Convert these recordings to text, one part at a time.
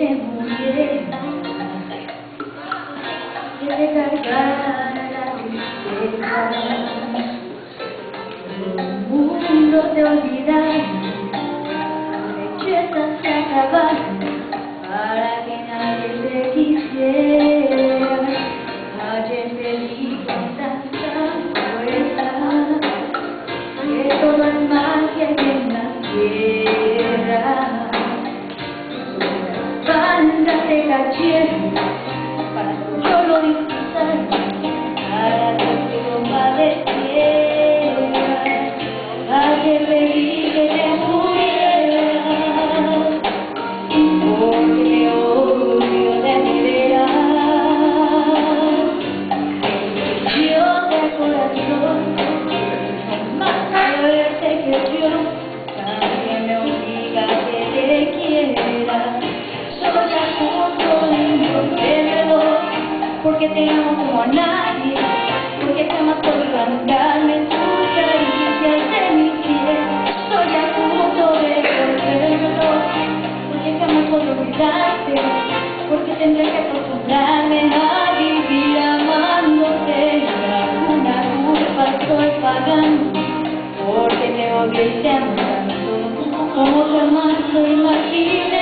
te muriera, que cargara la tristeza, un mundo te. la te amo como a nadie, porque jamás puedo arrancarme tu caricia de mi piel. Estoy a punto de volverlo, porque jamás puedo olvidarte, porque tendré que acostumbrarme a vivir amándote. Una culpa estoy pagando, porque te odio y te amo tanto, como jamás lo imaginé.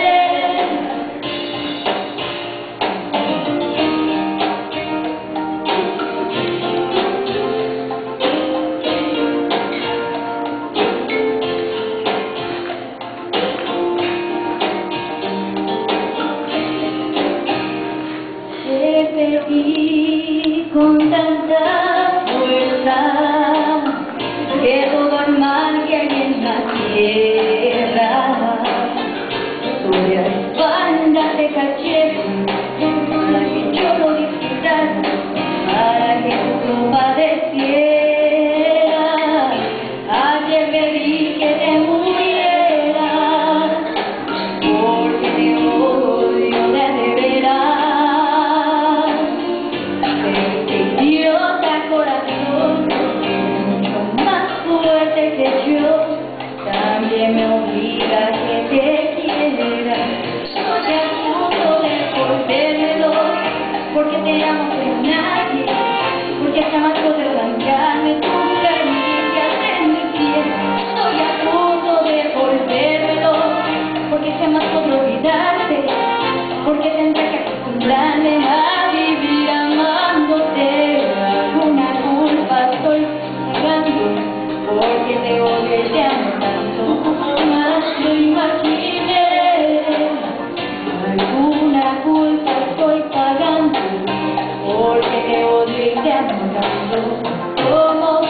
te di con tanta fuerza. Oh,